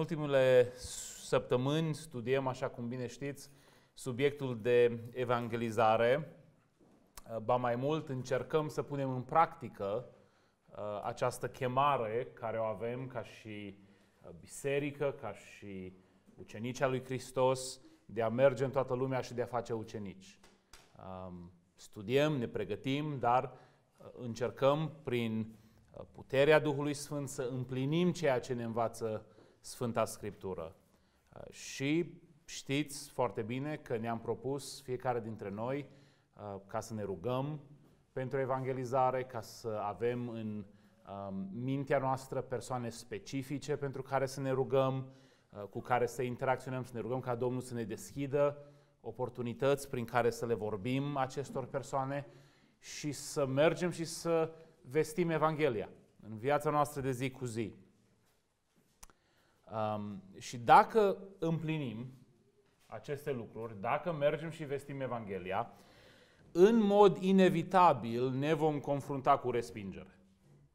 ultimele săptămâni studiem, așa cum bine știți, subiectul de evangelizare. Ba mai mult, încercăm să punem în practică uh, această chemare care o avem ca și uh, biserică, ca și ucenicii lui Hristos, de a merge în toată lumea și de a face ucenici. Um, studiem, ne pregătim, dar uh, încercăm prin puterea Duhului Sfânt să împlinim ceea ce ne învață Sfânta Scriptură. Uh, și știți foarte bine că ne-am propus fiecare dintre noi uh, ca să ne rugăm pentru evangelizare, ca să avem în um, mintea noastră persoane specifice pentru care să ne rugăm, uh, cu care să interacționăm, să ne rugăm ca Domnul să ne deschidă oportunități prin care să le vorbim acestor persoane și să mergem și să vestim Evanghelia în viața noastră de zi cu zi. Um, și dacă împlinim aceste lucruri, dacă mergem și vestim Evanghelia, în mod inevitabil ne vom confrunta cu respingere.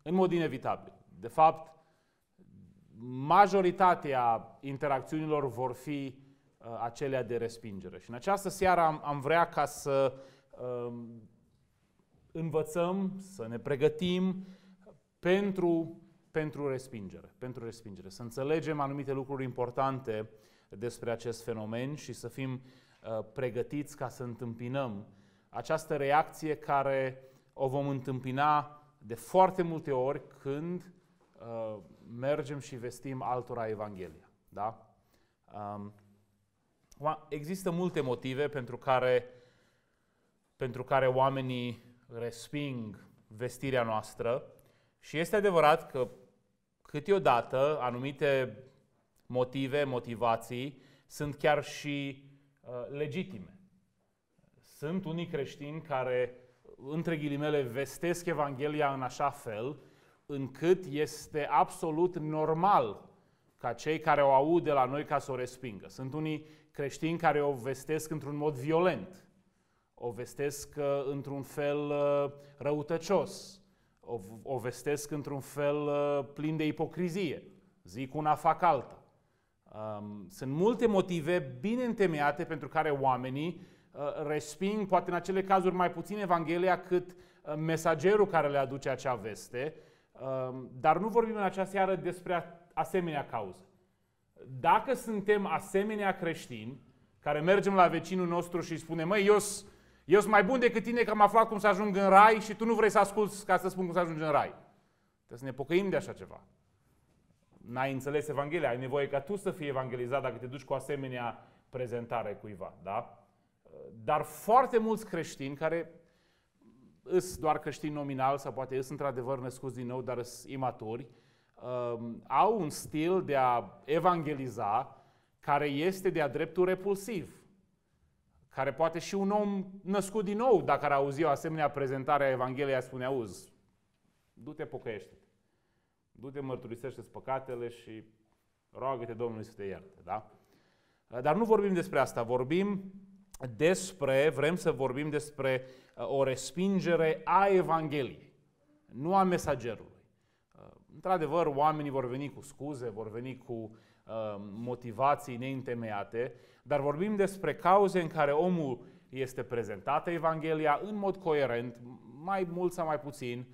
În mod inevitabil. De fapt, majoritatea interacțiunilor vor fi uh, acelea de respingere. Și în această seară am, am vrea ca să uh, învățăm, să ne pregătim pentru pentru respingere, pentru respingere. Să înțelegem anumite lucruri importante despre acest fenomen și să fim uh, pregătiți ca să întâmpinăm această reacție care o vom întâmpina de foarte multe ori când uh, mergem și vestim altora Evanghelia. Da? Um, există multe motive pentru care, pentru care oamenii resping vestirea noastră și este adevărat că câteodată anumite motive, motivații sunt chiar și uh, legitime. Sunt unii creștini care, între ghilimele, vestesc Evanghelia în așa fel încât este absolut normal ca cei care o aud de la noi ca să o respingă. Sunt unii creștini care o vestesc într-un mod violent, o vestesc uh, într-un fel uh, răutăcios, o, o vestesc într-un fel uh, plin de ipocrizie. Zic una, fac alta. Um, sunt multe motive bine întemeiate pentru care oamenii uh, resping, poate în acele cazuri mai puțin Evanghelia, cât uh, mesagerul care le aduce acea veste, uh, dar nu vorbim în această seară despre asemenea cauze. Dacă suntem asemenea creștini, care mergem la vecinul nostru și spunem, măi, eu sunt eu sunt mai bun decât tine că am aflat cum să ajung în rai și tu nu vrei să asculți ca să spun cum să ajungi în rai. Trebuie să ne pocăim de așa ceva. N-ai înțeles Evanghelia, ai nevoie ca tu să fii evangelizat dacă te duci cu asemenea prezentare cuiva, da? Dar foarte mulți creștini care îs doar creștini nominal sau poate îs într-adevăr născuți din nou, dar sunt imaturi, um, au un stil de a evangeliza care este de-a dreptul repulsiv care poate și un om născut din nou, dacă ar auzi o asemenea prezentare a Evangheliei, spune, auzi, du-te, pocăiește-te. Du-te, mărturisește păcatele și roagă-te Domnului să te ierte. Da? Dar nu vorbim despre asta, vorbim despre, vrem să vorbim despre uh, o respingere a Evangheliei, nu a mesagerului. Uh, într-adevăr, oamenii vor veni cu scuze, vor veni cu uh, motivații neîntemeiate, dar vorbim despre cauze în care omul este prezentată Evanghelia în mod coerent, mai mult sau mai puțin,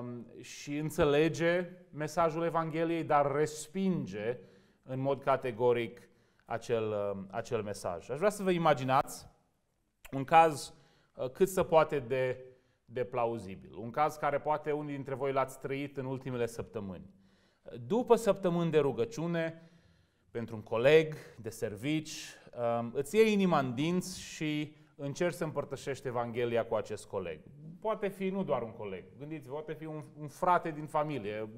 um, și înțelege mesajul Evangheliei, dar respinge în mod categoric acel, um, acel mesaj. Aș vrea să vă imaginați un caz uh, cât să poate de, de plauzibil. Un caz care poate unii dintre voi l-ați trăit în ultimele săptămâni. După săptămâni de rugăciune, pentru un coleg de servici, um, îți iei inima în dinți și încerci să împărtășești Evanghelia cu acest coleg. Poate fi nu doar un coleg, gândiți-vă, poate fi un, un frate din familie,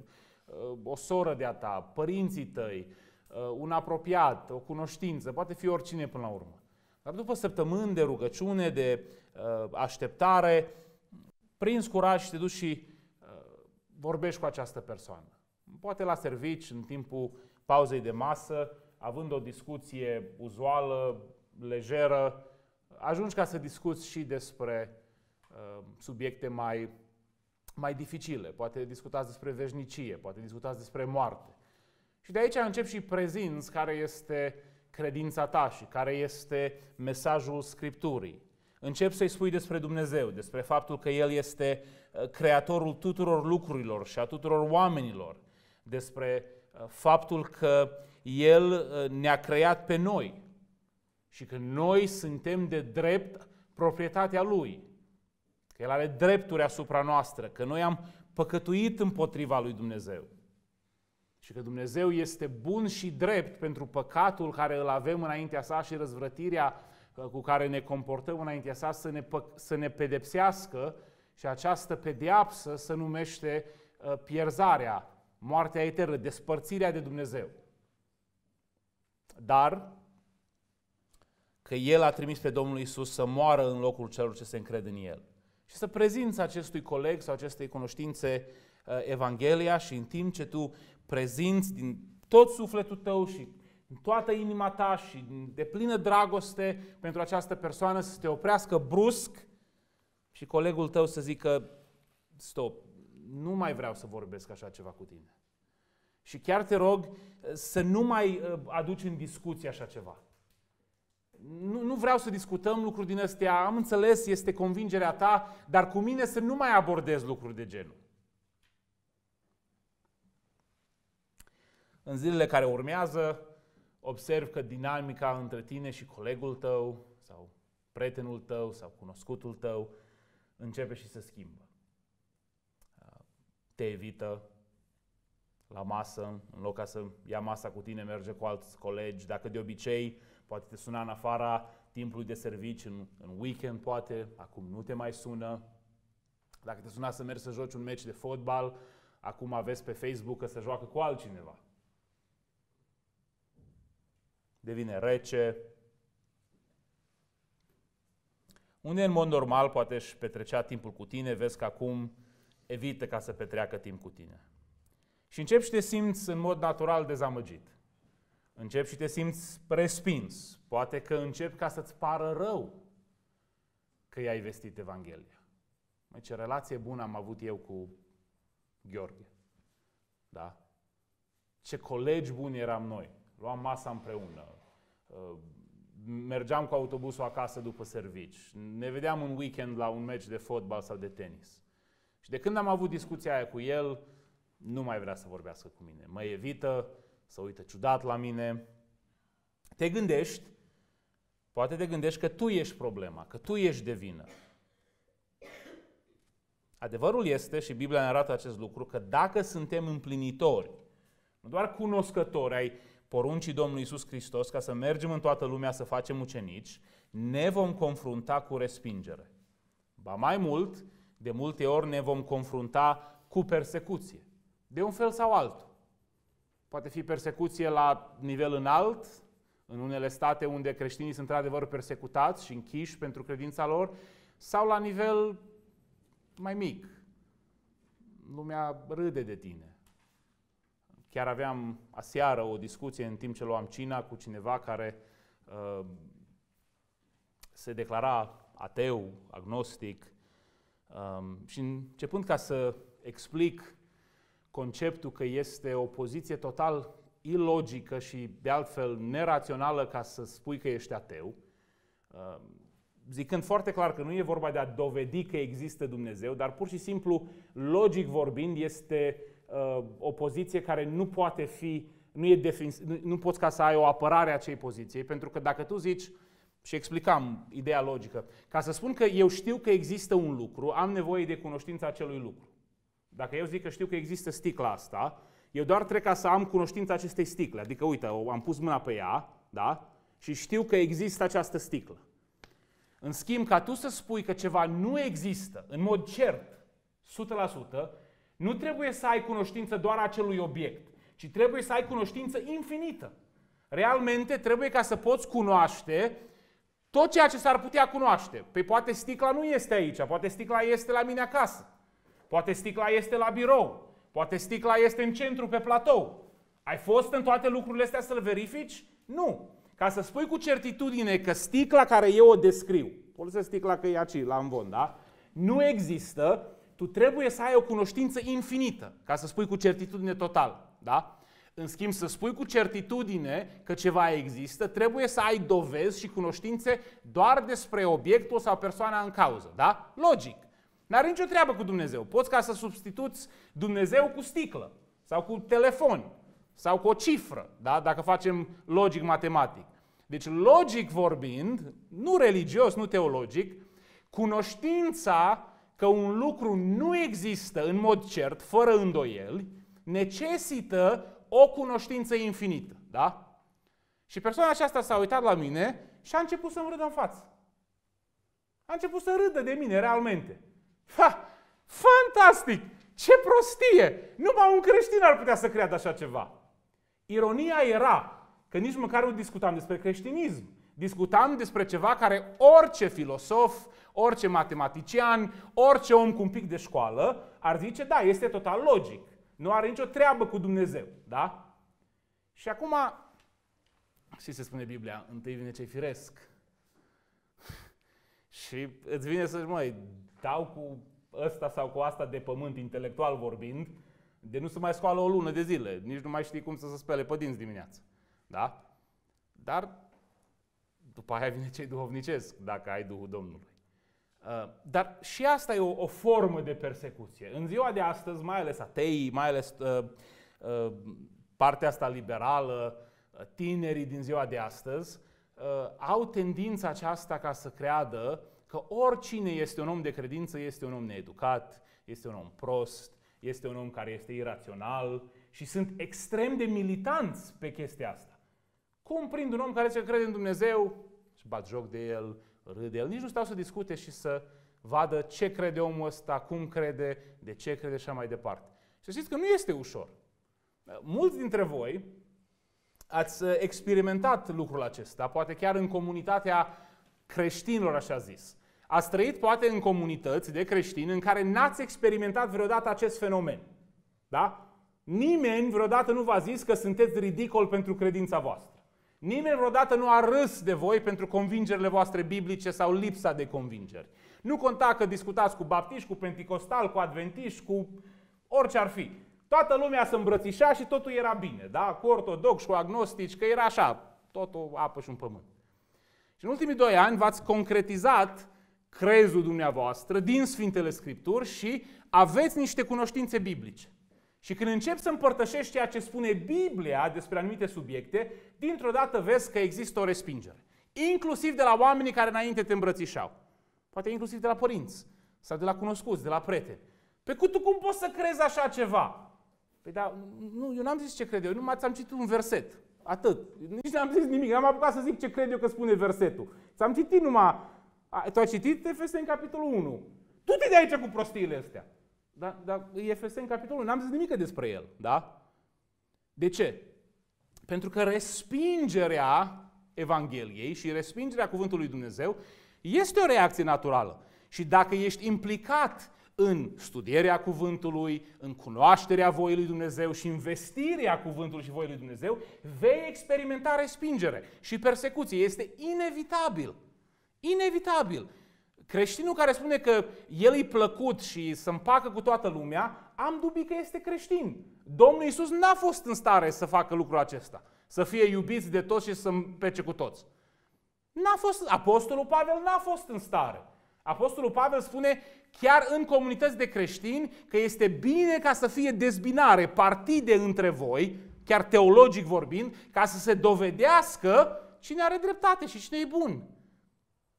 uh, o soră de-a ta, părinții tăi, uh, un apropiat, o cunoștință, poate fi oricine până la urmă. Dar după săptămâni de rugăciune, de uh, așteptare, prinzi curaj și te duci și vorbești cu această persoană. Poate la servici, în timpul pauzei de masă, având o discuție uzuală, lejeră, ajungi ca să discuți și despre uh, subiecte mai, mai dificile. Poate discutați despre veșnicie, poate discutați despre moarte. Și de aici încep și prezinți care este credința ta și care este mesajul Scripturii. Încep să-i spui despre Dumnezeu, despre faptul că El este uh, creatorul tuturor lucrurilor și a tuturor oamenilor, despre uh, faptul că El uh, ne-a creat pe noi și că noi suntem de drept proprietatea Lui, că El are drepturi asupra noastră, că noi am păcătuit împotriva Lui Dumnezeu. Și că Dumnezeu este bun și drept pentru păcatul care îl avem înaintea sa și răzvrătirea cu care ne comportăm înaintea sa să ne, să ne pedepsească și această pedeapsă să numește uh, pierzarea, moartea eternă, despărțirea de Dumnezeu. Dar că El a trimis pe Domnul Isus să moară în locul celor ce se încred în El. Și să prezinți acestui coleg sau acestei cunoștințe uh, Evanghelia și în timp ce tu prezinți din tot sufletul tău și în toată inima ta și de plină dragoste pentru această persoană să te oprească brusc și colegul tău să zică stop, nu mai vreau să vorbesc așa ceva cu tine. Și chiar te rog să nu mai uh, aduci în discuție așa ceva. Nu, nu vreau să discutăm lucruri din astea, am înțeles, este convingerea ta, dar cu mine să nu mai abordez lucruri de genul. În zilele care urmează, observ că dinamica între tine și colegul tău sau prietenul tău sau cunoscutul tău începe și se schimbă. Te evită la masă, în loc ca să ia masa cu tine, merge cu alți colegi. Dacă de obicei poate te suna în afara timpului de servici, în, în weekend poate, acum nu te mai sună. Dacă te suna să mergi să joci un meci de fotbal, acum aveți pe Facebook că se joacă cu altcineva devine rece. Unde în mod normal poate își petrecea timpul cu tine, vezi că acum evită ca să petreacă timp cu tine. Și începi și te simți în mod natural dezamăgit. Începi și te simți respins. Poate că începi ca să-ți pară rău că i-ai vestit Evanghelia. Mai ce relație bună am avut eu cu Gheorghe. Da? Ce colegi buni eram noi. Luam masa împreună. Uh, mergeam cu autobusul acasă după servici. Ne vedeam un weekend la un meci de fotbal sau de tenis. Și de când am avut discuția aia cu el, nu mai vrea să vorbească cu mine. Mă evită, să uită ciudat la mine. Te gândești, poate te gândești că tu ești problema, că tu ești de vină. Adevărul este, și Biblia ne arată acest lucru, că dacă suntem împlinitori, nu doar cunoscători ai poruncii Domnului Isus Hristos ca să mergem în toată lumea să facem ucenici, ne vom confrunta cu respingere. Ba mai mult, de multe ori ne vom confrunta cu persecuție, de un fel sau altul. Poate fi persecuție la nivel înalt, în unele state unde creștinii sunt într-adevăr persecutați și închiși pentru credința lor, sau la nivel mai mic. Lumea râde de tine. Chiar aveam aseară o discuție în timp ce luam cina cu cineva care uh, se declara ateu, agnostic um, și începând ca să explic conceptul că este o poziție total ilogică și de altfel nerațională ca să spui că ești ateu, uh, zicând foarte clar că nu e vorba de a dovedi că există Dumnezeu, dar pur și simplu, logic vorbind, este uh, o poziție care nu poate fi, nu, e defins, nu, nu poți ca să ai o apărare a acei poziției, pentru că dacă tu zici, și explicam ideea logică, ca să spun că eu știu că există un lucru, am nevoie de cunoștința acelui lucru. Dacă eu zic că știu că există sticla asta, eu doar trebuie ca să am cunoștința acestei sticle. Adică, uite, am pus mâna pe ea, da? Și știu că există această sticlă. În schimb, ca tu să spui că ceva nu există, în mod cert, 100%, nu trebuie să ai cunoștință doar acelui obiect, ci trebuie să ai cunoștință infinită. Realmente trebuie ca să poți cunoaște tot ceea ce s-ar putea cunoaște. Păi poate sticla nu este aici, poate sticla este la mine acasă. Poate sticla este la birou. Poate sticla este în centru pe platou. Ai fost în toate lucrurile astea să-l verifici? Nu. Ca să spui cu certitudine că sticla care eu o descriu, folosesc sticla că e aici, la învon, da? Nu există, tu trebuie să ai o cunoștință infinită, ca să spui cu certitudine totală. Da? În schimb, să spui cu certitudine că ceva există, trebuie să ai dovezi și cunoștințe doar despre obiectul sau persoana în cauză. Da? Logic. N-are nicio treabă cu Dumnezeu. Poți ca să substituți Dumnezeu cu sticlă sau cu telefon sau cu o cifră, da? dacă facem logic matematic. Deci, logic vorbind, nu religios, nu teologic, cunoștința că un lucru nu există în mod cert, fără îndoieli, necesită o cunoștință infinită. Da? Și persoana aceasta s-a uitat la mine și a început să-mi râdă în față. A început să râdă de mine, realmente. Ha! Fantastic! Ce prostie! Numai un creștin ar putea să creadă așa ceva. Ironia era că nici măcar nu discutam despre creștinism. Discutam despre ceva care orice filosof, orice matematician, orice om cu un pic de școală ar zice, da, este total logic. Nu are nicio treabă cu Dumnezeu. Da? Și acum, și se spune Biblia, întâi vine cei firesc. și îți vine să-și, măi, dau cu ăsta sau cu asta de pământ, intelectual vorbind, de nu se mai scoală o lună de zile, nici nu mai știi cum să se spele pe dinți dimineața. Da? Dar după aia vine cei duhovnicesc, dacă ai Duhul Domnului. Uh, dar și asta e o, o formă de persecuție. În ziua de astăzi, mai ales ateii, mai ales uh, uh, partea asta liberală, uh, tinerii din ziua de astăzi, uh, au tendința aceasta ca să creadă că oricine este un om de credință este un om needucat, este un om prost, este un om care este irațional și sunt extrem de militanți pe chestia asta. Cum prind un om care zice că crede în Dumnezeu și bat joc de el, râde el, nici nu stau să discute și să vadă ce crede omul ăsta, cum crede, de ce crede și așa mai departe. Și știți că nu este ușor. Mulți dintre voi ați experimentat lucrul acesta, poate chiar în comunitatea creștinilor, așa zis. Ați trăit poate în comunități de creștini în care n-ați experimentat vreodată acest fenomen. Da? Nimeni vreodată nu v-a zis că sunteți ridicol pentru credința voastră. Nimeni vreodată nu a râs de voi pentru convingerile voastre biblice sau lipsa de convingeri. Nu conta că discutați cu baptiști, cu penticostal, cu adventiști, cu orice ar fi. Toată lumea se îmbrățișa și totul era bine, da? Cu ortodoxi, cu agnostici, că era așa, totul apă și un pământ. Și în ultimii doi ani v-ați concretizat crezul dumneavoastră din Sfintele Scripturi și aveți niște cunoștințe biblice. Și când începi să împărtășești ceea ce spune Biblia despre anumite subiecte, dintr-o dată vezi că există o respingere. Inclusiv de la oamenii care înainte te îmbrățișau. Poate inclusiv de la părinți sau de la cunoscuți, de la prieteni. Pe cu tu cum poți să crezi așa ceva? Păi da, nu, eu n-am zis ce cred eu, nu ți-am citit un verset. Atât. Nici n-am zis nimic, n-am apucat să zic ce cred eu că spune versetul. Ți-am citit numai... tu ai citit Efeseni în capitolul 1. Tu te de aici cu prostiile astea. Dar, dar e Efeseni capitolul, n-am zis nimic despre el. Da? De ce? Pentru că respingerea Evangheliei și respingerea Cuvântului lui Dumnezeu este o reacție naturală. Și dacă ești implicat în studierea cuvântului, în cunoașterea voii lui Dumnezeu și investirea cuvântului și voii lui Dumnezeu, vei experimenta respingere și persecuție. Este inevitabil. Inevitabil. Creștinul care spune că el e plăcut și să împacă cu toată lumea, am dubii că este creștin. Domnul Iisus n-a fost în stare să facă lucrul acesta. Să fie iubiți de toți și să împece cu toți. N-a fost, Apostolul Pavel n-a fost în stare. Apostolul Pavel spune chiar în comunități de creștini că este bine ca să fie dezbinare, partide între voi, chiar teologic vorbind, ca să se dovedească cine are dreptate și cine e bun.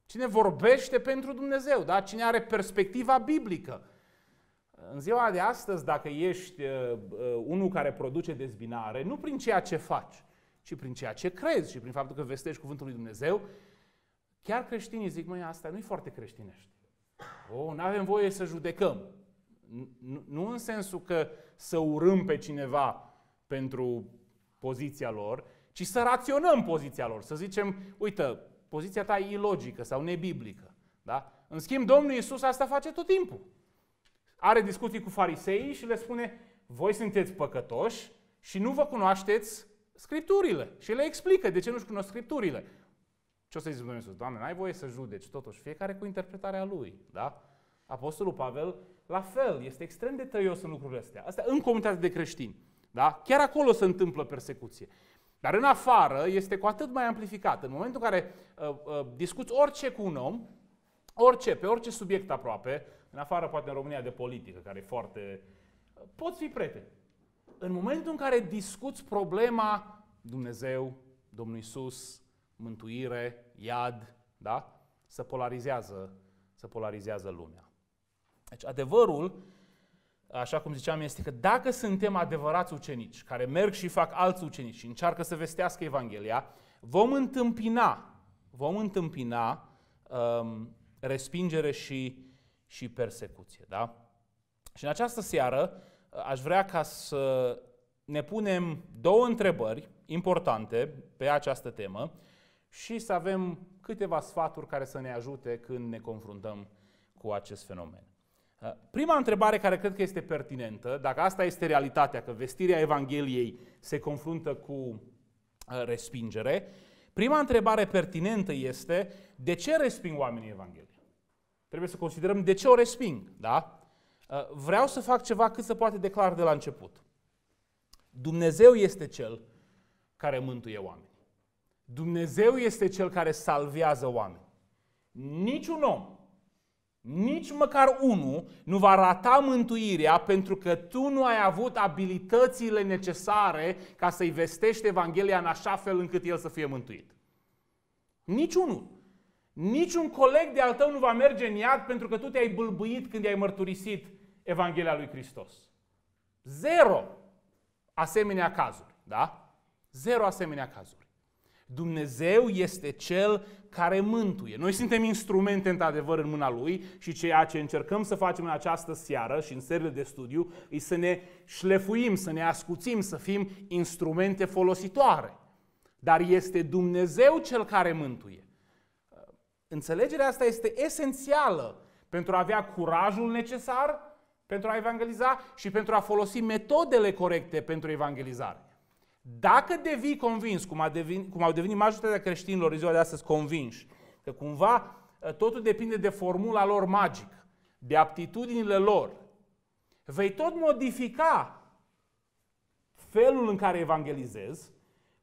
Cine vorbește pentru Dumnezeu, da? cine are perspectiva biblică. În ziua de astăzi, dacă ești uh, uh, unul care produce dezbinare, nu prin ceea ce faci, ci prin ceea ce crezi și prin faptul că vestești cuvântul lui Dumnezeu, chiar creștinii zic, măi, asta nu e foarte creștinești. O, nu avem voie să judecăm. Nu, nu în sensul că să urâm pe cineva pentru poziția lor, ci să raționăm poziția lor. Să zicem, uite, poziția ta e ilogică sau nebiblică. Da? În schimb, Domnul Iisus asta face tot timpul. Are discuții cu farisei și le spune, voi sunteți păcătoși și nu vă cunoașteți Scripturile. Și le explică de ce nu-și cunosc Scripturile. Ce o să zice Domnul Iisus? Doamne, n-ai voie să judeci, totuși, fiecare cu interpretarea lui. Da? Apostolul Pavel, la fel, este extrem de tăios în lucrurile astea. Asta în comunitatea de creștini. Da? Chiar acolo se întâmplă persecuție. Dar în afară este cu atât mai amplificat. În momentul în care uh, uh, discuți orice cu un om, orice, pe orice subiect aproape, în afară poate în România de politică, care e foarte... Uh, poți fi prieten. În momentul în care discuți problema Dumnezeu, Domnul Isus, mântuire, iad, da? Se polarizează, se polarizează lumea. Deci adevărul așa cum ziceam, este că dacă suntem adevărați ucenici, care merg și fac alți ucenici și încearcă să vestească Evanghelia, vom întâmpina, vom întâmpina um, respingere și, și persecuție. Da? Și în această seară uh, aș vrea ca să ne punem două întrebări importante pe această temă și să avem câteva sfaturi care să ne ajute când ne confruntăm cu acest fenomen. Uh, prima întrebare care cred că este pertinentă, dacă asta este realitatea, că vestirea Evangheliei se confruntă cu uh, respingere, prima întrebare pertinentă este de ce resping oamenii Evanghelia? Trebuie să considerăm de ce o resping, da? Uh, vreau să fac ceva cât se poate declar de la început. Dumnezeu este Cel care mântuie oameni. Dumnezeu este Cel care salvează oameni. Niciun om nici măcar unul nu va rata mântuirea pentru că tu nu ai avut abilitățile necesare ca să-i vestești Evanghelia în așa fel încât el să fie mântuit. Niciunul. Niciun coleg de al tău nu va merge în iad pentru că tu te-ai bâlbâit când i-ai mărturisit Evanghelia lui Hristos. Zero asemenea cazuri. Da? Zero asemenea cazuri. Dumnezeu este Cel care mântuie. Noi suntem instrumente, într-adevăr, în mâna Lui și ceea ce încercăm să facem în această seară și în serile de studiu e să ne șlefuim, să ne ascuțim, să fim instrumente folositoare. Dar este Dumnezeu Cel care mântuie. Înțelegerea asta este esențială pentru a avea curajul necesar pentru a evangeliza și pentru a folosi metodele corecte pentru evangelizare. Dacă devii convins, cum, a devin, cum au devenit majoritatea creștinilor în ziua de astăzi convinși, că cumva ă, totul depinde de formula lor magică, de aptitudinile lor, vei tot modifica felul în care evangelizezi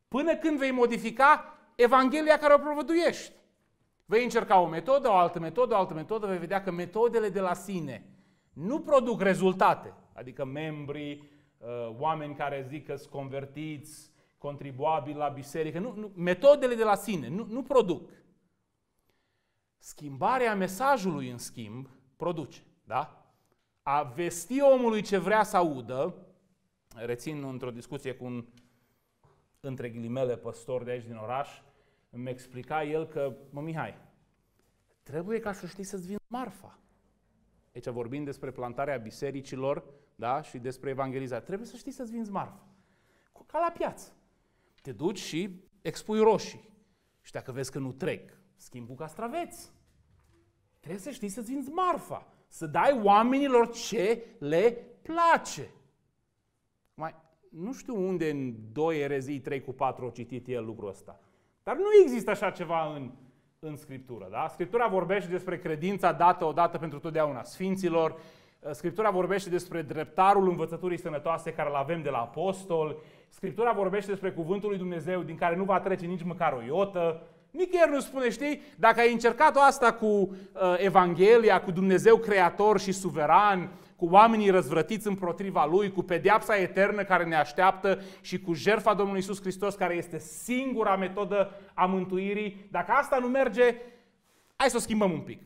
până când vei modifica Evanghelia care o provăduiești. Vei încerca o metodă, o altă metodă, o altă metodă, vei vedea că metodele de la sine nu produc rezultate, adică membrii, Uh, oameni care zic că sunt convertiți, contribuabili la biserică. Nu, nu, metodele de la sine nu, nu produc. Schimbarea mesajului, în schimb, produce. Da? A vesti omului ce vrea să audă, rețin într-o discuție cu un, între ghilimele, păstor de aici din oraș, îmi explica el că, mă, Mihai, trebuie ca să știi să-ți vinzi marfa. Aici vorbim despre plantarea bisericilor, da? și despre evangelizare. Trebuie să știi să-ți vinzi marfă. Ca la piață. Te duci și expui roșii. Și dacă vezi că nu trec, schimbi cu castraveți. Trebuie să știi să-ți vinzi marfa. Să dai oamenilor ce le place. Mai, nu știu unde în 2 erezii 3 cu 4 a citit el lucrul ăsta. Dar nu există așa ceva în, în Scriptură. Da? Scriptura vorbește despre credința dată odată pentru totdeauna Sfinților, Scriptura vorbește despre dreptarul învățăturii sănătoase care îl avem de la apostol. Scriptura vorbește despre cuvântul lui Dumnezeu din care nu va trece nici măcar o iotă. Nicăieri nu spune, știi, dacă ai încercat asta cu uh, Evanghelia, cu Dumnezeu creator și suveran, cu oamenii răzvrătiți împotriva Lui, cu pedeapsa eternă care ne așteaptă și cu jertfa Domnului Isus Hristos, care este singura metodă a mântuirii, dacă asta nu merge, hai să o schimbăm un pic.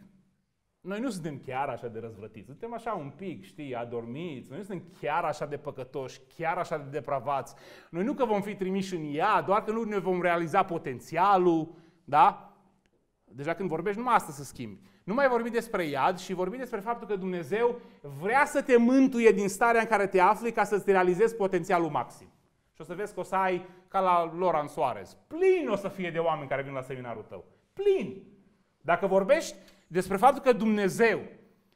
Noi nu suntem chiar așa de răzvrătiți, suntem așa un pic, știi, adormiți, noi nu suntem chiar așa de păcătoși, chiar așa de depravați. Noi nu că vom fi trimiși în ea, doar că nu ne vom realiza potențialul, da? Deja când vorbești, numai asta să schimbi. Nu mai vorbi despre iad și vorbi despre faptul că Dumnezeu vrea să te mântuie din starea în care te afli ca să-ți realizezi potențialul maxim. Și o să vezi că o să ai, ca la Loran Soares, plin o să fie de oameni care vin la seminarul tău. Plin! Dacă vorbești despre faptul că Dumnezeu,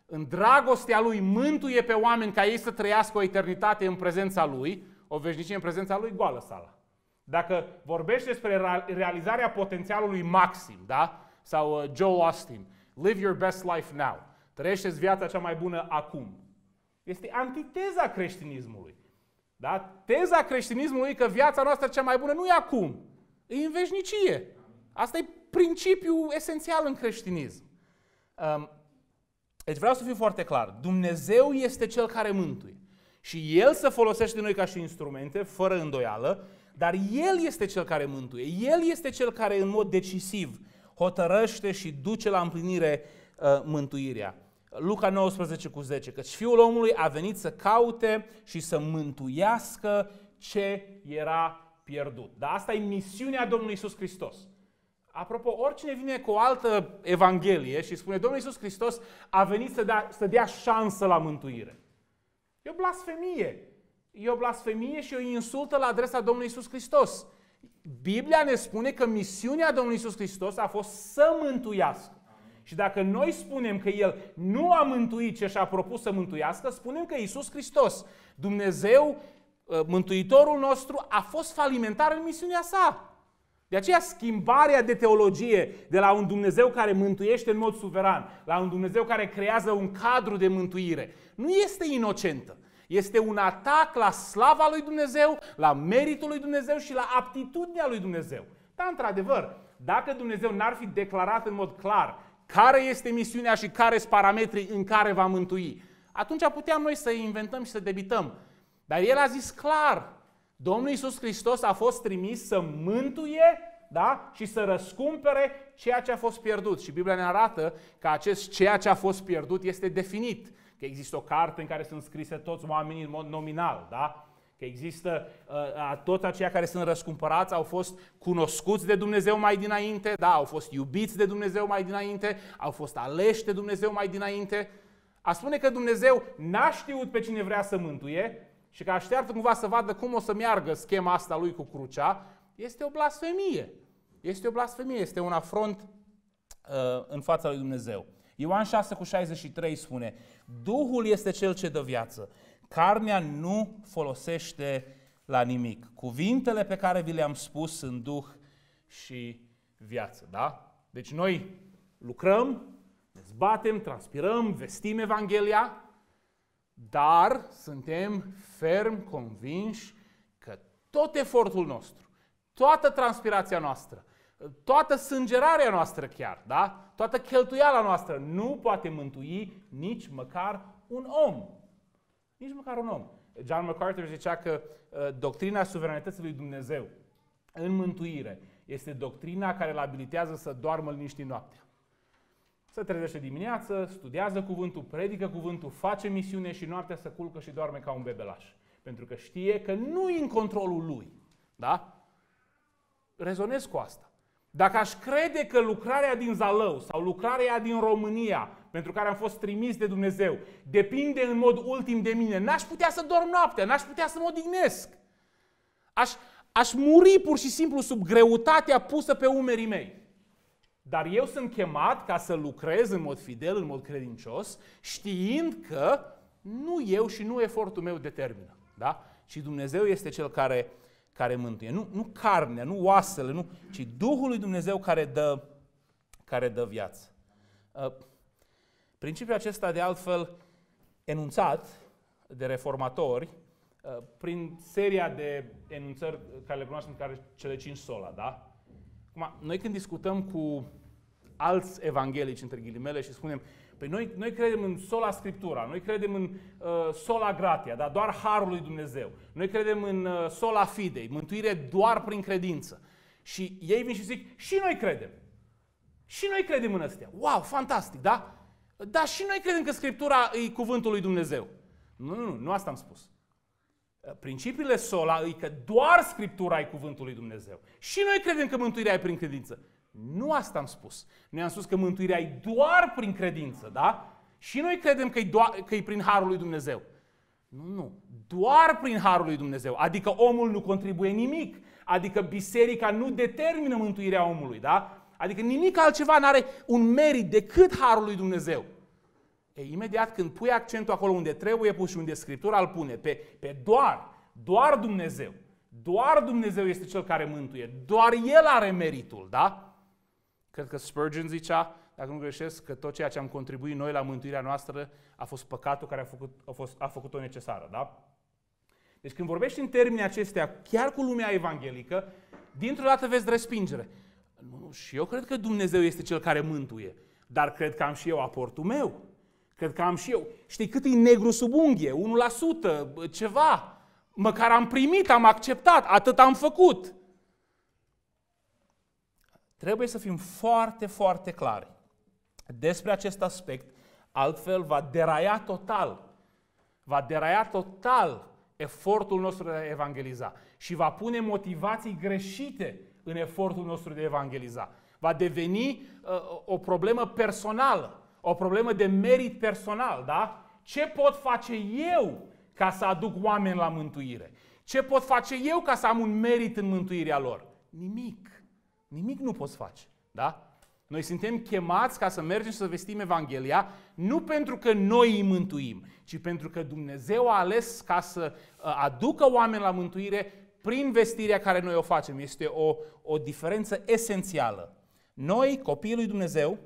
în dragostea Lui, mântuie pe oameni ca ei să trăiască o eternitate în prezența Lui, o veșnicie în prezența Lui, goală sala. Dacă vorbești despre realizarea potențialului maxim, da? Sau uh, Joe Austin, live your best life now. Trăiește-ți viața cea mai bună acum. Este antiteza creștinismului. Da? Teza creștinismului e că viața noastră cea mai bună nu e acum, e în veșnicie. Asta e principiul esențial în creștinism. Um, deci vreau să fiu foarte clar. Dumnezeu este Cel care mântuie. Și El se folosește de noi ca și instrumente, fără îndoială, dar El este Cel care mântuie. El este Cel care în mod decisiv hotărăște și duce la împlinire uh, mântuirea. Luca 19 cu 10, căci Fiul omului a venit să caute și să mântuiască ce era pierdut. Dar asta e misiunea Domnului Isus Hristos. Apropo, oricine vine cu o altă evanghelie și spune Domnul Isus Hristos a venit să dea, să dea șansă la mântuire. E o blasfemie. E o blasfemie și o insultă la adresa Domnului Isus Hristos. Biblia ne spune că misiunea Domnului Isus Hristos a fost să mântuiască. Și dacă noi spunem că El nu a mântuit ce și-a propus să mântuiască, spunem că Isus Hristos, Dumnezeu, ă, Mântuitorul nostru, a fost falimentar în misiunea sa. De aceea schimbarea de teologie de la un Dumnezeu care mântuiește în mod suveran, la un Dumnezeu care creează un cadru de mântuire, nu este inocentă. Este un atac la slava lui Dumnezeu, la meritul lui Dumnezeu și la aptitudinea lui Dumnezeu. Dar, într-adevăr, dacă Dumnezeu n-ar fi declarat în mod clar care este misiunea și care sunt parametrii în care va mântui, atunci puteam noi să inventăm și să debităm. Dar El a zis clar, Domnul Iisus Hristos a fost trimis să mântuie da? și să răscumpere ceea ce a fost pierdut. Și Biblia ne arată că acest ceea ce a fost pierdut este definit. Că există o carte în care sunt scrise toți oamenii în mod nominal. Da? Că există uh, toți aceia care sunt răscumpărați au fost cunoscuți de Dumnezeu mai dinainte, da, au fost iubiți de Dumnezeu mai dinainte, au fost aleși de Dumnezeu mai dinainte. A spune că Dumnezeu n-a știut pe cine vrea să mântuie, și că așteaptă cumva să vadă cum o să meargă schema asta lui cu crucea, este o blasfemie. Este o blasfemie, este un afront uh, în fața lui Dumnezeu. Ioan 6 cu 63 spune, Duhul este cel ce dă viață, carnea nu folosește la nimic. Cuvintele pe care vi le-am spus sunt Duh și viață. Da? Deci noi lucrăm, ne zbatem, transpirăm, vestim Evanghelia, dar suntem ferm convinși că tot efortul nostru, toată transpirația noastră, toată sângerarea noastră chiar, da? toată cheltuiala noastră nu poate mântui nici măcar un om. Nici măcar un om. John MacArthur zicea că uh, doctrina suveranității lui Dumnezeu în mântuire este doctrina care îl abilitează să doarmă liniștit noaptea. Se trezește dimineață, studiază cuvântul, predică cuvântul, face misiune și noaptea să culcă și doarme ca un bebelaș. Pentru că știe că nu e în controlul lui. Da? Rezonez cu asta. Dacă aș crede că lucrarea din Zalău sau lucrarea din România, pentru care am fost trimis de Dumnezeu, depinde în mod ultim de mine, n-aș putea să dorm noaptea, n-aș putea să mă odihnesc. Aș, aș muri pur și simplu sub greutatea pusă pe umerii mei. Dar eu sunt chemat ca să lucrez în mod fidel, în mod credincios, știind că nu eu și nu efortul meu determină. Da? Și Dumnezeu este Cel care, care mântuie. Nu, nu carnea, nu oasele, nu, ci Duhul lui Dumnezeu care dă, care dă viață. Uh, principiul acesta, de altfel, enunțat de reformatori, uh, prin seria de enunțări care le cunoaștem care cele cinci sola, da? Acum, noi când discutăm cu alți evanghelici, între ghilimele, și spunem, păi noi, noi credem în sola Scriptura, noi credem în uh, sola gratia, dar doar Harul lui Dumnezeu. Noi credem în uh, sola fidei, mântuire doar prin credință. Și ei vin și zic, și noi credem. Și noi credem în astea. Wow, fantastic, da? Dar și noi credem că Scriptura e cuvântul lui Dumnezeu. Nu, nu, nu, nu asta am spus. Principiile sola e că doar Scriptura e cuvântul lui Dumnezeu. Și noi credem că mântuirea e prin credință. Nu asta am spus. Noi am spus că mântuirea e doar prin credință, da? Și noi credem că e, doar, că e prin Harul lui Dumnezeu. Nu, nu. Doar prin Harul lui Dumnezeu. Adică omul nu contribuie nimic. Adică biserica nu determină mântuirea omului, da? Adică nimic altceva nu are un merit decât Harul lui Dumnezeu. E, imediat când pui accentul acolo unde trebuie pus și unde Scriptura îl pune, pe, pe doar, doar Dumnezeu, doar Dumnezeu este Cel care mântuie, doar El are meritul, da? Cred că Spurgeon zicea, dacă nu greșesc, că tot ceea ce am contribuit noi la mântuirea noastră a fost păcatul care a, făcut, a, fost, a făcut-o necesară, da? Deci când vorbești în termenii acestea, chiar cu lumea evanghelică, dintr-o dată vezi respingere. Nu, și eu cred că Dumnezeu este Cel care mântuie, dar cred că am și eu aportul meu. Cred că am și eu. Știi cât e negru sub unghie? 1%, ceva. Măcar am primit, am acceptat, atât am făcut. Trebuie să fim foarte, foarte clari despre acest aspect, altfel va deraia total, va deraia total efortul nostru de a evangeliza și va pune motivații greșite în efortul nostru de a evangeliza. Va deveni uh, o problemă personală, o problemă de merit personal, da? Ce pot face eu ca să aduc oameni la mântuire? Ce pot face eu ca să am un merit în mântuirea lor? Nimic. Nimic nu poți face. Da? Noi suntem chemați ca să mergem să vestim Evanghelia, nu pentru că noi îi mântuim, ci pentru că Dumnezeu a ales ca să uh, aducă oameni la mântuire prin vestirea care noi o facem. Este o, o diferență esențială. Noi, copiii lui Dumnezeu,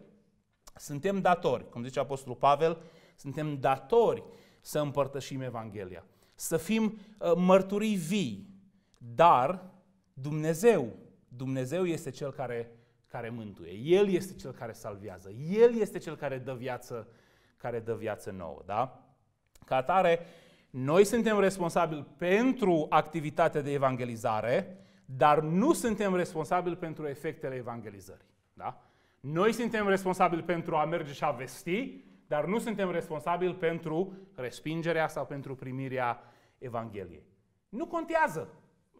suntem datori, cum zice Apostolul Pavel, suntem datori să împărtășim Evanghelia, să fim uh, mărturii vii, dar Dumnezeu, Dumnezeu este Cel care care mântuie. El este cel care salvează. El este cel care dă viață, care dă viață nouă. Da? Ca atare, noi suntem responsabili pentru activitatea de evangelizare, dar nu suntem responsabili pentru efectele evangelizării. Da? Noi suntem responsabili pentru a merge și a vesti, dar nu suntem responsabili pentru respingerea sau pentru primirea Evangheliei. Nu contează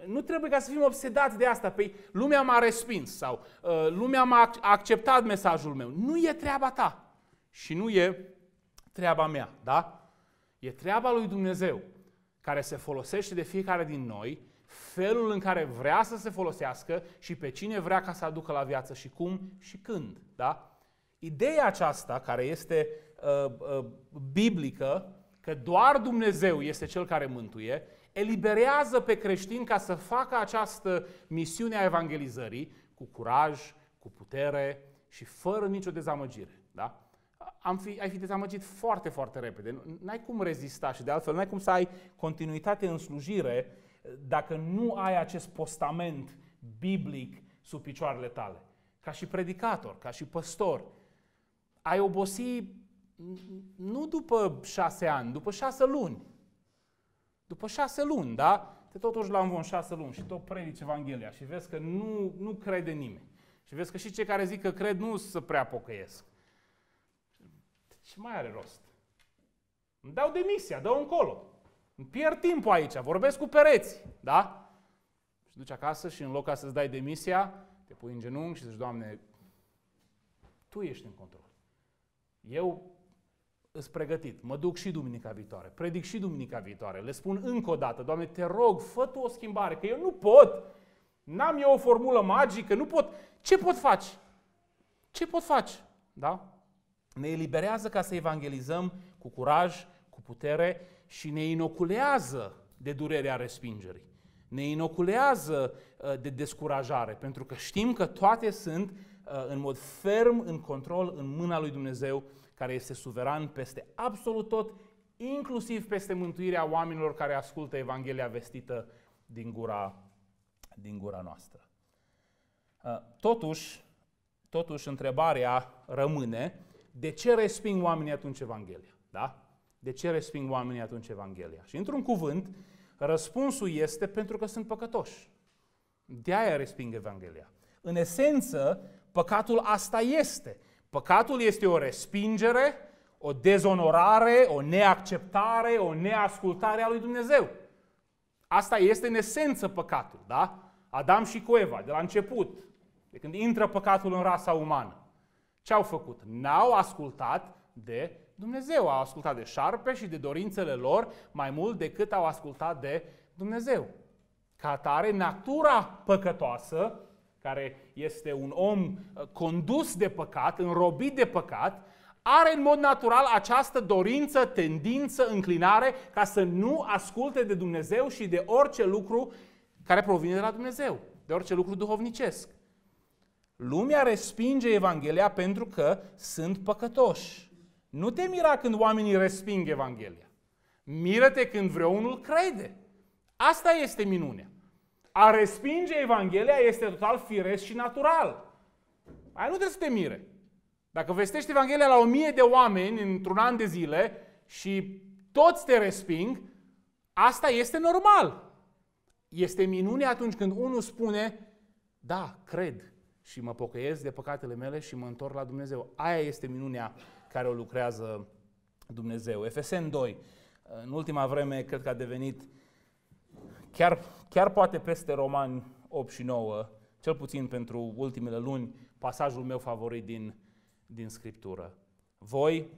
nu trebuie ca să fim obsedați de asta. Păi lumea m-a respins sau uh, lumea m-a acceptat mesajul meu. Nu e treaba ta și nu e treaba mea, da? E treaba lui Dumnezeu care se folosește de fiecare din noi, felul în care vrea să se folosească și pe cine vrea ca să aducă la viață și cum și când, da? Ideea aceasta, care este uh, uh, biblică, că doar Dumnezeu este Cel care mântuie, eliberează pe creștini ca să facă această misiune a evangelizării cu curaj, cu putere și fără nicio dezamăgire. Da? Am fi, ai fi dezamăgit foarte, foarte repede. N-ai cum rezista și de altfel n-ai cum să ai continuitate în slujire dacă nu ai acest postament biblic sub picioarele tale. Ca și predicator, ca și păstor. Ai obosi nu după șase ani, după șase luni. După șase luni, da? Te totuși la învon șase luni și tot predici Evanghelia și vezi că nu, nu crede nimeni. Și vezi că și cei care zic că cred nu se prea pocăiesc. Ce mai are rost? Îmi dau demisia, dau încolo. Îmi pierd timpul aici, vorbesc cu pereți, da? Și duci acasă și în loc ca să-ți dai demisia, te pui în genunchi și zici, Doamne, Tu ești în control. Eu îs pregătit, mă duc și duminica viitoare, predic și duminica viitoare, le spun încă o dată, Doamne, te rog, fă Tu o schimbare, că eu nu pot, n-am eu o formulă magică, nu pot, ce pot face? Ce pot face? Da? Ne eliberează ca să evangelizăm cu curaj, cu putere și ne inoculează de durerea respingerii. Ne inoculează uh, de descurajare, pentru că știm că toate sunt uh, în mod ferm în control în mâna lui Dumnezeu care este suveran peste absolut tot, inclusiv peste mântuirea oamenilor care ascultă Evanghelia vestită din gura, din gura noastră. Uh, totuși, totuși, întrebarea rămâne, de ce resping oamenii atunci Evanghelia? Da? De ce resping oamenii atunci Evanghelia? Și într-un cuvânt, răspunsul este pentru că sunt păcătoși. De aia resping Evanghelia. În esență, păcatul asta este. Păcatul este o respingere, o dezonorare, o neacceptare, o neascultare a lui Dumnezeu. Asta este în esență păcatul, da? Adam și cu Eva, de la început, de când intră păcatul în rasa umană. Ce au făcut? N-au ascultat de Dumnezeu. Au ascultat de șarpe și de dorințele lor mai mult decât au ascultat de Dumnezeu. Ca atare, natura păcătoasă care este un om uh, condus de păcat, înrobit de păcat, are în mod natural această dorință, tendință, înclinare ca să nu asculte de Dumnezeu și de orice lucru care provine de la Dumnezeu, de orice lucru duhovnicesc. Lumea respinge Evanghelia pentru că sunt păcătoși. Nu te mira când oamenii resping Evanghelia. Miră-te când vreunul crede. Asta este minunea. A respinge Evanghelia este total firesc și natural. Aia nu trebuie să te mire. Dacă vestești Evanghelia la o mie de oameni într-un an de zile și toți te resping, asta este normal. Este minune atunci când unul spune, da, cred și mă pocăiesc de păcatele mele și mă întorc la Dumnezeu. Aia este minunea care o lucrează Dumnezeu. Efesen 2, în ultima vreme, cred că a devenit chiar, chiar poate peste Romani 8 și 9, cel puțin pentru ultimele luni, pasajul meu favorit din, din Scriptură. Voi,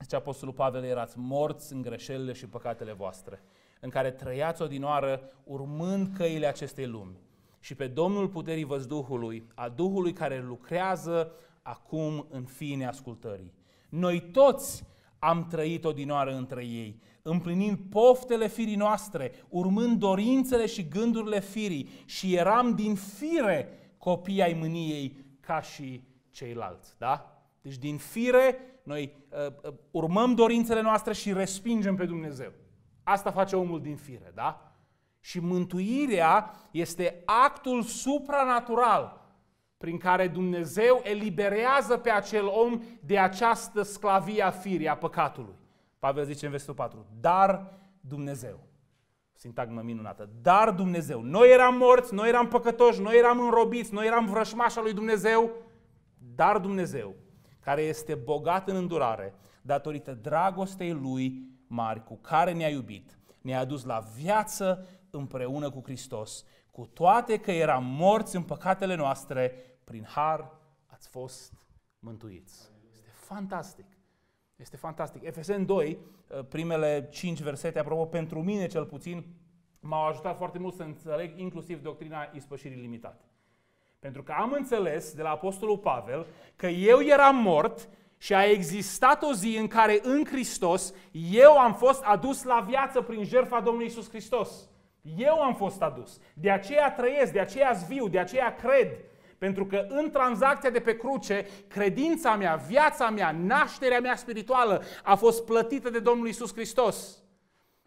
zice Apostolul Pavel, erați morți în greșelile și păcatele voastre, în care trăiați odinoară urmând căile acestei lumi și pe Domnul puterii văzduhului, a Duhului care lucrează acum în fine ascultării. Noi toți am trăit odinoară între ei, împlinind poftele firii noastre, urmând dorințele și gândurile firii și eram din fire copii ai mâniei ca și ceilalți. Da? Deci din fire noi uh, uh, urmăm dorințele noastre și respingem pe Dumnezeu. Asta face omul din fire, da? Și mântuirea este actul supranatural prin care Dumnezeu eliberează pe acel om de această sclavie a firii, a păcatului. Pavel zice în versetul 4, dar Dumnezeu. Sintagmă minunată. Dar Dumnezeu. Noi eram morți, noi eram păcătoși, noi eram înrobiți, noi eram vrășmașa lui Dumnezeu, dar Dumnezeu, care este bogat în îndurare, datorită dragostei Lui mari, cu care ne-a iubit, ne-a adus la viață împreună cu Hristos, cu toate că eram morți în păcatele noastre, prin har ați fost mântuiți. Este fantastic. Este fantastic. Efesen 2, uh, primele 5 versete, apropo, pentru mine cel puțin, m-au ajutat foarte mult să înțeleg inclusiv doctrina ispășirii limitate. Pentru că am înțeles de la Apostolul Pavel că eu eram mort și a existat o zi în care în Hristos eu am fost adus la viață prin jertfa Domnului Isus Hristos. Eu am fost adus. De aceea trăiesc, de aceea viu, de aceea cred. Pentru că în tranzacția de pe cruce, credința mea, viața mea, nașterea mea spirituală a fost plătită de Domnul Isus Hristos.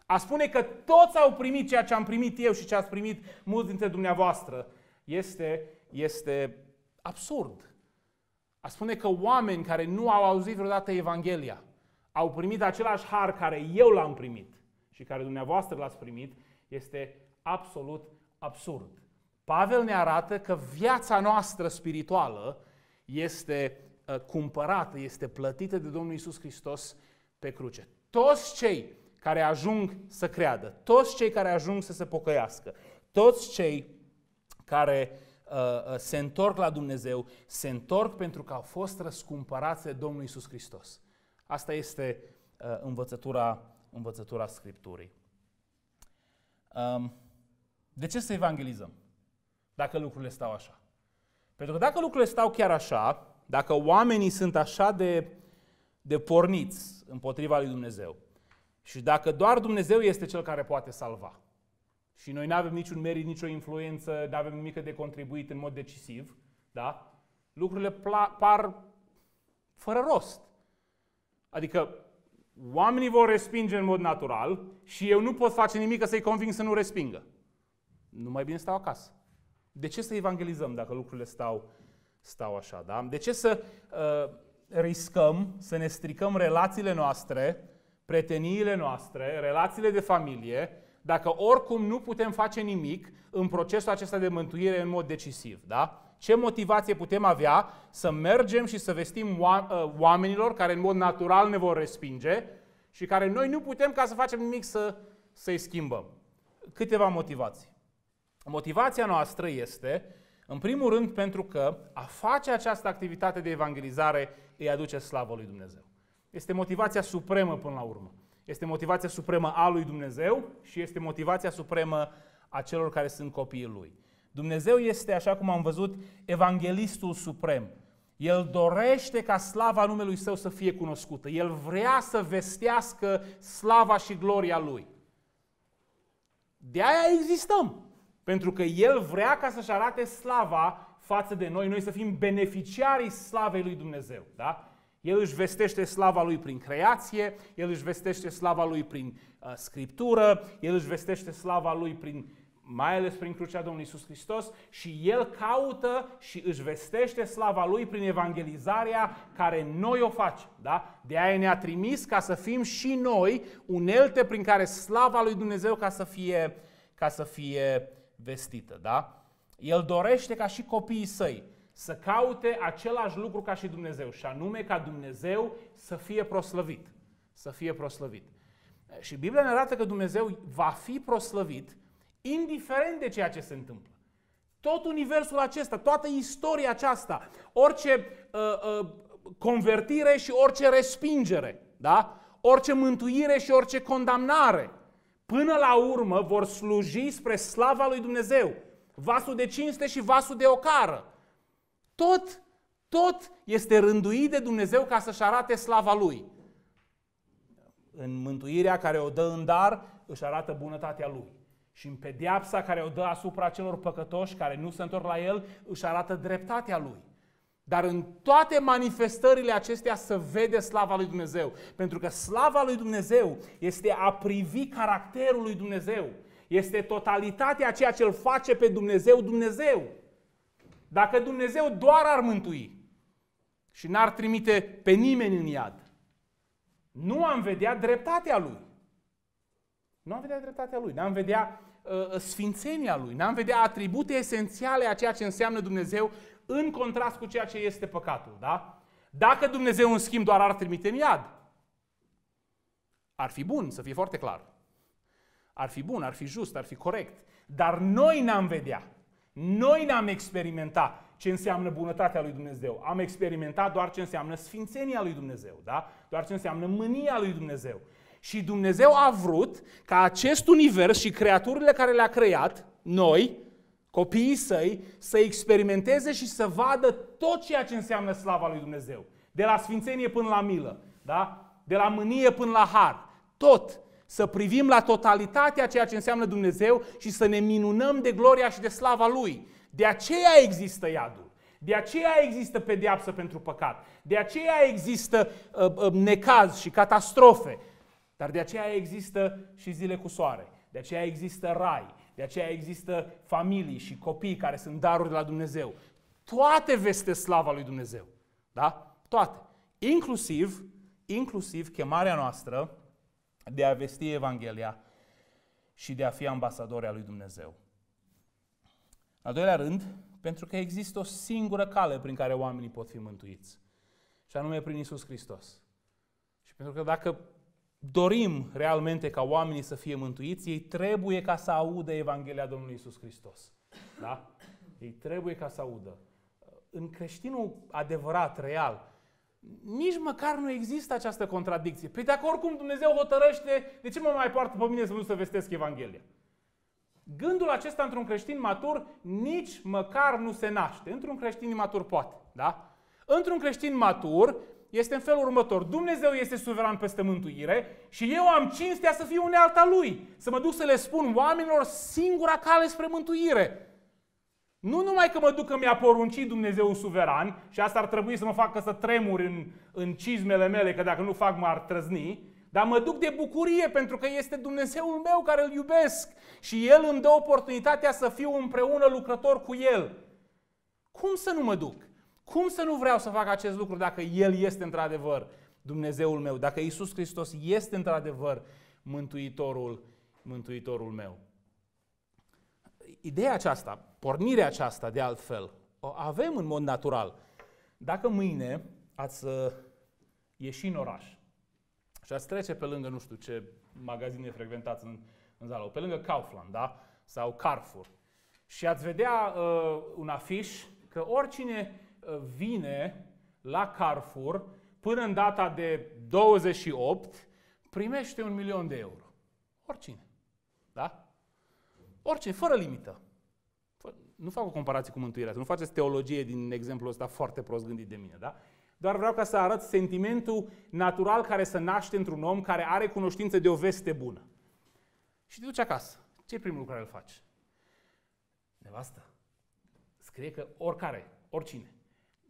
A spune că toți au primit ceea ce am primit eu și ce ați primit mulți dintre dumneavoastră este, este absurd. A spune că oameni care nu au auzit vreodată Evanghelia au primit același har care eu l-am primit și care dumneavoastră l-ați primit, este absolut absurd. Pavel ne arată că viața noastră spirituală este uh, cumpărată, este plătită de Domnul Isus Hristos pe cruce. Toți cei care ajung să creadă, toți cei care ajung să se pocăiască, toți cei care uh, uh se întorc la Dumnezeu, se întorc pentru că au fost răscumpărați de Domnul Isus Hristos. Asta este uh, învățătura, învățătura Scripturii. Um, de ce să evangelizăm? Dacă lucrurile stau așa. Pentru că dacă lucrurile stau chiar așa, dacă oamenii sunt așa de, de porniți împotriva lui Dumnezeu și dacă doar Dumnezeu este cel care poate salva și noi nu avem niciun merit, nicio influență, nu avem nimic de contribuit în mod decisiv, da? lucrurile par fără rost. Adică oamenii vor respinge în mod natural și eu nu pot face nimic să-i conving să nu respingă. Nu mai bine stau acasă. De ce să evangelizăm dacă lucrurile stau, stau așa? Da? De ce să uh, riscăm să ne stricăm relațiile noastre, preteniile noastre, relațiile de familie, dacă oricum nu putem face nimic în procesul acesta de mântuire în mod decisiv? Da? Ce motivație putem avea să mergem și să vestim uh, oamenilor care în mod natural ne vor respinge și care noi nu putem ca să facem nimic să, să-i schimbăm? Câteva motivații. Motivația noastră este, în primul rând, pentru că a face această activitate de evangelizare îi aduce slavă lui Dumnezeu. Este motivația supremă până la urmă. Este motivația supremă a lui Dumnezeu și este motivația supremă a celor care sunt copiii lui. Dumnezeu este, așa cum am văzut, evanghelistul suprem. El dorește ca slava numelui său să fie cunoscută. El vrea să vestească slava și gloria lui. De aia existăm. Pentru că El vrea ca să-și arate slava față de noi, noi să fim beneficiarii slavei lui Dumnezeu. Da? El își vestește slava lui prin creație, el își vestește slava lui prin uh, scriptură, el își vestește slava lui prin mai ales prin crucea Domnului Isus Hristos și El caută și își vestește slava Lui prin evangelizarea care noi o facem. Da? De aia ne-a trimis ca să fim și noi unelte prin care slava Lui Dumnezeu ca să fie, ca să fie vestită. Da? El dorește ca și copiii săi să caute același lucru ca și Dumnezeu și anume ca Dumnezeu să fie proslăvit. Să fie proslăvit. Și Biblia ne arată că Dumnezeu va fi proslăvit indiferent de ceea ce se întâmplă. Tot universul acesta, toată istoria aceasta, orice uh, uh, convertire și orice respingere, da? orice mântuire și orice condamnare, până la urmă vor sluji spre slava lui Dumnezeu. Vasul de cinste și vasul de ocară. Tot, tot este rânduit de Dumnezeu ca să-și arate slava Lui. În mântuirea care o dă în dar, își arată bunătatea Lui și în pediapsa care o dă asupra celor păcătoși care nu se întorc la el, își arată dreptatea lui. Dar în toate manifestările acestea se vede slava lui Dumnezeu. Pentru că slava lui Dumnezeu este a privi caracterul lui Dumnezeu. Este totalitatea a ceea ce îl face pe Dumnezeu Dumnezeu. Dacă Dumnezeu doar ar mântui și n-ar trimite pe nimeni în iad, nu am vedea dreptatea lui. Nu am vedea dreptatea lui, n-am vedea uh, sfințenia lui, n-am vedea atribute esențiale a ceea ce înseamnă Dumnezeu în contrast cu ceea ce este păcatul. Da? Dacă Dumnezeu, în schimb, doar ar trimite în iad, ar fi bun, să fie foarte clar. Ar fi bun, ar fi just, ar fi corect. Dar noi n-am vedea. Noi n-am experimentat ce înseamnă bunătatea lui Dumnezeu. Am experimentat doar ce înseamnă sfințenia lui Dumnezeu, da? Doar ce înseamnă mânia lui Dumnezeu. Și Dumnezeu a vrut ca acest univers și creaturile care le-a creat, noi, copiii săi, să experimenteze și să vadă tot ceea ce înseamnă slava lui Dumnezeu. De la sfințenie până la milă, da? de la mânie până la har. Tot. Să privim la totalitatea ceea ce înseamnă Dumnezeu și să ne minunăm de gloria și de slava Lui. De aceea există iadul. De aceea există pediapsă pentru păcat. De aceea există uh, uh, necaz și catastrofe. Dar de aceea există și zile cu soare, de aceea există rai, de aceea există familii și copii care sunt daruri de la Dumnezeu. Toate veste slava lui Dumnezeu. Da? Toate. Inclusiv, inclusiv chemarea noastră de a vesti Evanghelia și de a fi ambasadori al lui Dumnezeu. Al doilea rând, pentru că există o singură cale prin care oamenii pot fi mântuiți. Și anume prin Isus Hristos. Și pentru că dacă dorim realmente ca oamenii să fie mântuiți, ei trebuie ca să audă Evanghelia Domnului Isus Hristos. Da? Ei trebuie ca să audă. În creștinul adevărat, real, nici măcar nu există această contradicție. Păi dacă oricum Dumnezeu hotărăște, de ce mă mai poartă pe mine să nu să vestesc Evanghelia? Gândul acesta într-un creștin matur nici măcar nu se naște. Într-un creștin matur poate. Da? Într-un creștin matur, este în felul următor. Dumnezeu este suveran peste mântuire și eu am cinstea să fiu unealta Lui. Să mă duc să le spun oamenilor singura cale spre mântuire. Nu numai că mă duc că mi-a poruncit Dumnezeu suveran și asta ar trebui să mă facă să tremur în, în cizmele mele, că dacă nu fac m-ar trăzni, dar mă duc de bucurie pentru că este Dumnezeul meu care îl iubesc și El îmi dă oportunitatea să fiu împreună lucrător cu El. Cum să nu mă duc? Cum să nu vreau să fac acest lucru dacă El este într-adevăr Dumnezeul meu, dacă Isus Hristos este într-adevăr Mântuitorul, Mântuitorul meu? Ideea aceasta, pornirea aceasta de altfel, o avem în mod natural. Dacă mâine ați uh, ieși în oraș și ați trece pe lângă nu știu ce magazine frecventați în, în Zalău, pe lângă Kaufland, da? Sau Carrefour, și ați vedea uh, un afiș că oricine vine la Carrefour până în data de 28 primește un milion de euro. Oricine. Da? Oricine, fără limită. Nu fac o comparație cu mântuirea, să nu faceți teologie din exemplul ăsta foarte prost gândit de mine, da? Doar vreau ca să arăt sentimentul natural care se naște într-un om care are cunoștință de o veste bună. Și te duci acasă. Ce e primul lucru care îl faci? Nevastă. Scrie că oricare, oricine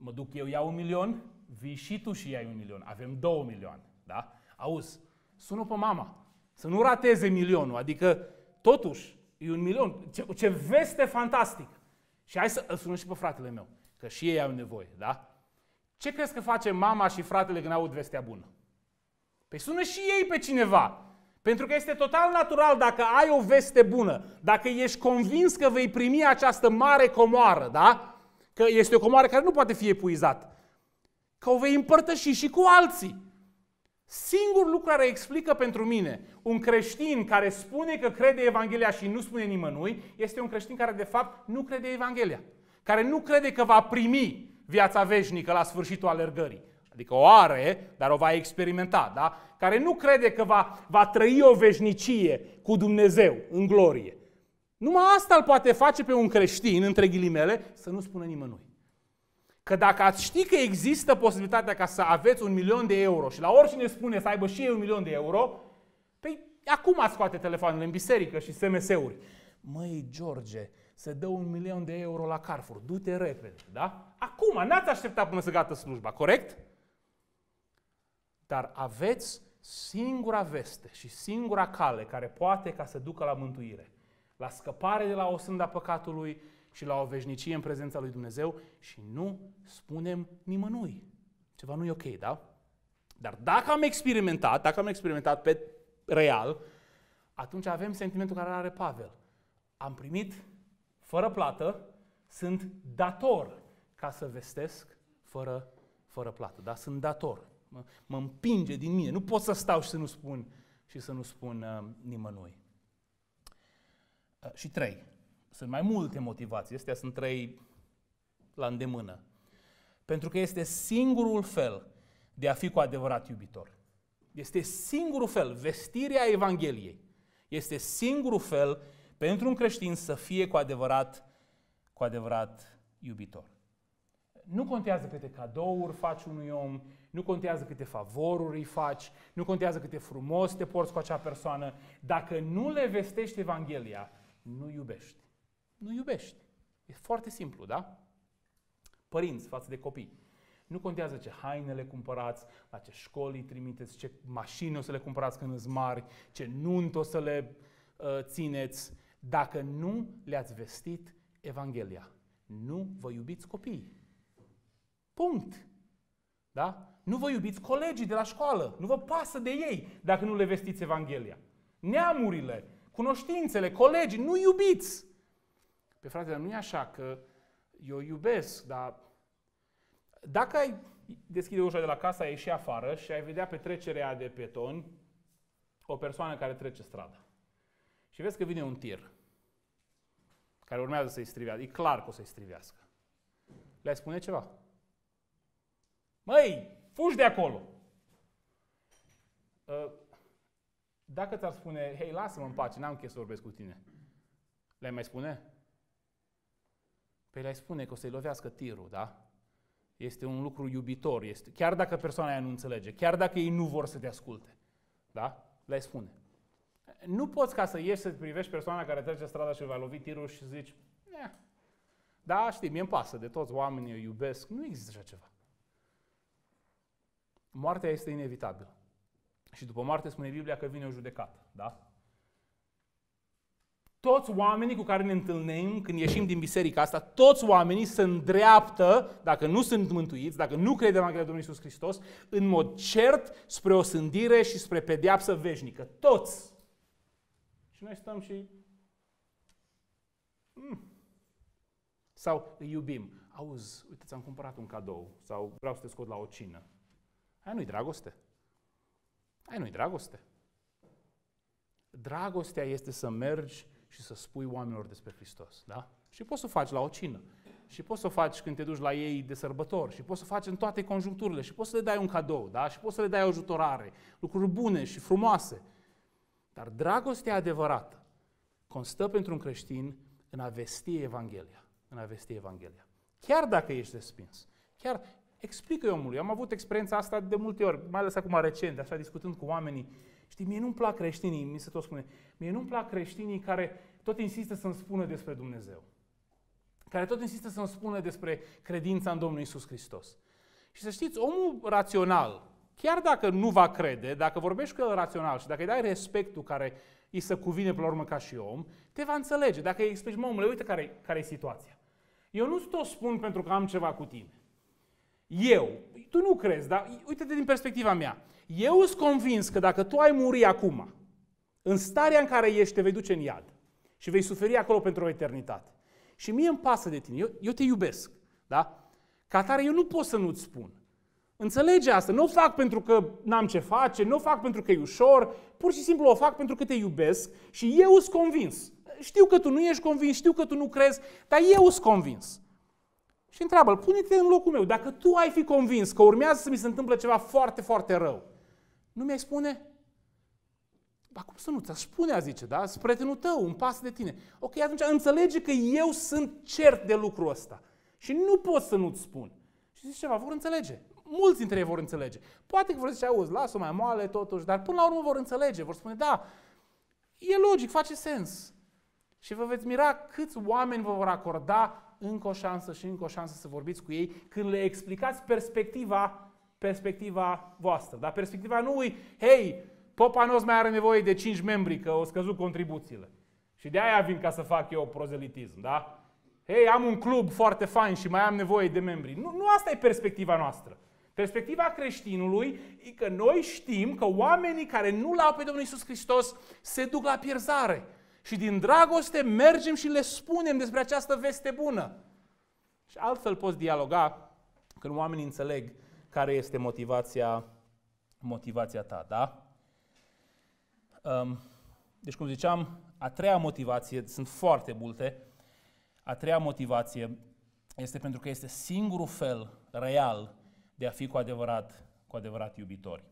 Mă duc eu, iau un milion, vii și tu și iai un milion. Avem două milioane, da? Auzi, sună pe mama, să nu rateze milionul, adică totuși e un milion. Ce, ce veste fantastic! Și hai să îl sună și pe fratele meu, că și ei au nevoie, da? Ce crezi că face mama și fratele când aud vestea bună? Păi sună și ei pe cineva. Pentru că este total natural dacă ai o veste bună, dacă ești convins că vei primi această mare comoară, da? Că este o comoară care nu poate fi epuizată. Că o vei împărtăși și cu alții. Singur lucru care explică pentru mine un creștin care spune că crede Evanghelia și nu spune nimănui, este un creștin care de fapt nu crede Evanghelia. Care nu crede că va primi viața veșnică la sfârșitul alergării. Adică o are, dar o va experimenta, da? Care nu crede că va, va trăi o veșnicie cu Dumnezeu în glorie. Numai asta îl poate face pe un creștin, între ghilimele, să nu spună nimănui. Că dacă ați ști că există posibilitatea ca să aveți un milion de euro și la oricine spune să aibă și ei un milion de euro, păi acum ați scoate telefoanele în biserică și SMS-uri. Măi, George, se dă un milion de euro la Carrefour, du-te repede, da? Acum, n-ați așteptat până să gata slujba, corect? Dar aveți singura veste și singura cale care poate ca să ducă la mântuire, la scăpare de la o sânda păcatului și la o veșnicie în prezența lui Dumnezeu și nu spunem nimănui. Ceva nu e ok, da? Dar dacă am experimentat, dacă am experimentat pe real, atunci avem sentimentul care are Pavel. Am primit fără plată, sunt dator ca să vestesc fără, fără plată. Da? Sunt dator. Mă, mă împinge din mine. Nu pot să stau și să nu spun și să nu spun uh, nimănui. Uh, și trei. Sunt mai multe motivații. Astea sunt trei la îndemână. Pentru că este singurul fel de a fi cu adevărat iubitor. Este singurul fel, vestirea Evangheliei. Este singurul fel pentru un creștin să fie cu adevărat, cu adevărat iubitor. Nu contează câte cadouri faci unui om, nu contează câte favoruri îi faci, nu contează câte frumos te porți cu acea persoană. Dacă nu le vestești Evanghelia, nu iubești. Nu iubești. E foarte simplu, da? Părinți față de copii. Nu contează ce haine le cumpărați, la ce școli îi trimiteți, ce mașini o să le cumpărați când îți mari, ce nunt o să le uh, țineți, dacă nu le-ați vestit Evanghelia. Nu vă iubiți copiii. Punct. Da? Nu vă iubiți colegii de la școală. Nu vă pasă de ei dacă nu le vestiți Evanghelia. Neamurile, cunoștințele, colegii, nu iubiți. Pe fratele, nu e așa că eu iubesc, dar dacă ai deschide ușa de la casă, ai ieși afară și ai vedea pe trecerea de petoni o persoană care trece strada. Și vezi că vine un tir care urmează să-i strivească. E clar că o să-i strivească. Le-ai spune ceva? Măi, fugi de acolo! Ă, dacă ți-ar spune, hei, lasă-mă în pace, n-am chef să vorbesc cu tine, le-ai mai spune? Păi le-ai spune că o să-i lovească tirul, da? Este un lucru iubitor, este, chiar dacă persoana aia nu înțelege, chiar dacă ei nu vor să te asculte, da? Le-ai spune. Nu poți ca să ieși să privești persoana care trece strada și va lovi tirul și zici, eh, da, știi, mie îmi pasă de toți oamenii, eu iubesc. Nu există așa ceva. Moartea este inevitabilă. Și după moarte spune Biblia că vine o judecată, da? Toți oamenii cu care ne întâlnim când ieșim din biserica asta, toți oamenii se îndreaptă, dacă nu sunt mântuiți, dacă nu cred în Evanghelia Domnului Iisus Hristos, în mod cert spre o sândire și spre pedeapsă veșnică. Toți! Și noi stăm și... Mm. Sau îi iubim. Auzi, uite, ți-am cumpărat un cadou. Sau vreau să te scot la o cină. Aia nu-i dragoste. Aia nu-i dragoste. Dragostea este să mergi și să spui oamenilor despre Hristos. Da? Și poți să o faci la o cină. Și poți să o faci când te duci la ei de sărbători. Și poți să o faci în toate conjuncturile. Și poți să le dai un cadou. Da? Și poți să le dai o ajutorare. Lucruri bune și frumoase. Dar dragostea adevărată constă pentru un creștin în a vesti Evanghelia. În a vesti Evanghelia. Chiar dacă ești respins. Chiar explică omului. Am avut experiența asta de multe ori, mai ales acum recent, așa discutând cu oamenii. Știi, mie nu-mi plac creștinii, mi se tot spune, mie nu-mi plac creștinii care tot insistă să-mi spună despre Dumnezeu. care tot insistă să-mi spună despre credința în Domnul Isus Hristos. Și să știți, omul rațional, chiar dacă nu va crede, dacă vorbești cu el rațional și dacă îi dai respectul care îi se cuvine pe la urmă ca și om, te va înțelege. Dacă îi explici, mă, omule, uite care, care e situația. Eu nu ți o spun pentru că am ceva cu tine. Eu, tu nu crezi, dar uite-te din perspectiva mea. Eu sunt convins că dacă tu ai muri acum, în starea în care ești, te vei duce în iad și vei suferi acolo pentru o eternitate. Și mie îmi pasă de tine, eu, eu te iubesc, da? Ca tare eu nu pot să nu-ți spun. Înțelege asta, nu o fac pentru că n-am ce face, nu o fac pentru că e ușor, pur și simplu o fac pentru că te iubesc și eu sunt convins. Știu că tu nu ești convins, știu că tu nu crezi, dar eu sunt convins. Și întreabă pune-te în locul meu, dacă tu ai fi convins că urmează să mi se întâmple ceva foarte, foarte rău, nu mi-ai spune? Ba cum să nu? Ți-aș spune, a zice, da? Spre prietenul tău, un pas de tine. Ok, atunci înțelege că eu sunt cert de lucrul ăsta. Și nu pot să nu-ți spun. Și zice ceva, vor înțelege. Mulți dintre ei vor înțelege. Poate că vor zice, auzi, lasă-o mai moale totuși, dar până la urmă vor înțelege, vor spune, da, e logic, face sens. Și vă veți mira câți oameni vă vor acorda încă o șansă și încă o șansă să vorbiți cu ei când le explicați perspectiva, perspectiva voastră. Dar perspectiva nu e, hei, popa nu mai are nevoie de 5 membri că au scăzut contribuțiile. Și de aia vin ca să fac eu prozelitism, da? Hei, am un club foarte fain și mai am nevoie de membri. Nu, nu asta e perspectiva noastră. Perspectiva creștinului e că noi știm că oamenii care nu l-au pe Domnul Isus Hristos se duc la pierzare. Și din dragoste mergem și le spunem despre această veste bună. Și altfel poți dialoga când oamenii înțeleg care este motivația, motivația ta, da? Um, deci, cum ziceam, a treia motivație, sunt foarte multe, a treia motivație este pentru că este singurul fel real de a fi cu adevărat, cu adevărat iubitori.